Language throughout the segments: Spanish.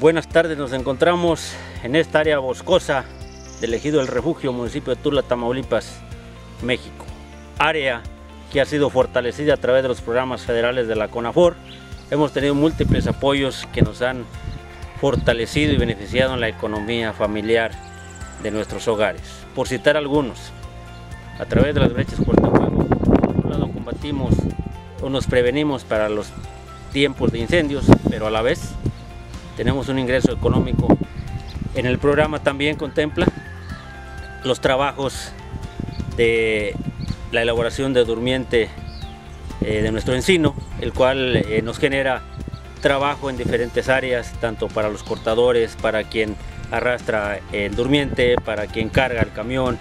Buenas tardes, nos encontramos en esta área boscosa del ejido del refugio, municipio de Tula, Tamaulipas, México. Área que ha sido fortalecida a través de los programas federales de la CONAFOR. Hemos tenido múltiples apoyos que nos han fortalecido y beneficiado en la economía familiar de nuestros hogares. Por citar algunos, a través de las brechas cortafuego, por un lado combatimos o nos prevenimos para los tiempos de incendios, pero a la vez tenemos un ingreso económico. En el programa también contempla los trabajos de la elaboración de durmiente eh, de nuestro encino, el cual eh, nos genera trabajo en diferentes áreas, tanto para los cortadores, para quien arrastra el durmiente, para quien carga el camión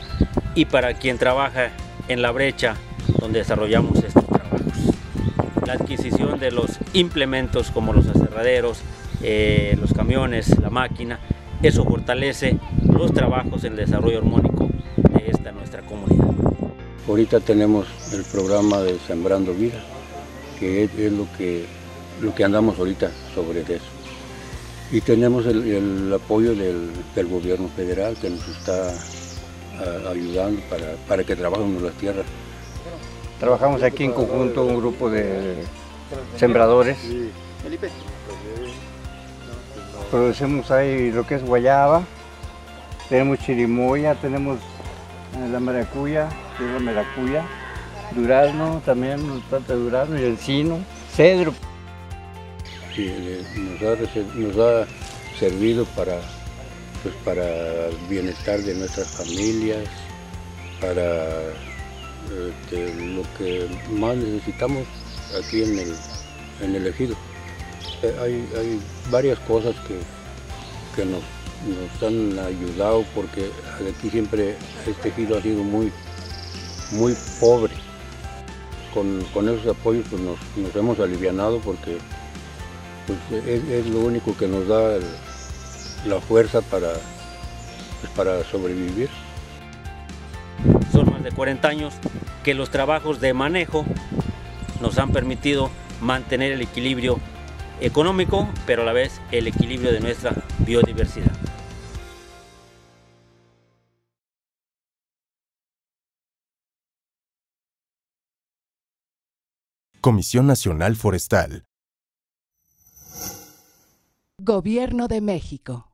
y para quien trabaja en la brecha donde desarrollamos estos trabajos. La adquisición de los implementos como los aserraderos, eh, los camiones, la máquina, eso fortalece los trabajos en el desarrollo armónico de esta nuestra comunidad. Ahorita tenemos el programa de Sembrando Vida, que es, lo, que, lo que andamos ahorita sobre eso. Y tenemos el, apoyo del, gobierno federal que nos está ayudando para, para que trabajemos las tierras. Trabajamos aquí en conjunto un grupo de sembradores. Producimos ahí lo que es guayaba, tenemos chirimoya, tenemos eh, la maracuya, que es la maracuya, durazno también, planta de durazno y encino, cedro. Sí, nos ha, servido para, pues, para el bienestar de nuestras familias, para este, lo que más necesitamos aquí en el, en el ejido. Eh, hay, varias cosas que, que nos, han ayudado porque aquí siempre este ejido ha sido muy, muy pobre. Con, esos apoyos pues nos, hemos alivianado porque pues, es, lo único que nos da la fuerza para, pues, para sobrevivir. Son más de 40 años que los trabajos de manejo nos han permitido mantener el equilibrio económico, pero a la vez el equilibrio de nuestra biodiversidad. Comisión Nacional Forestal. Gobierno de México.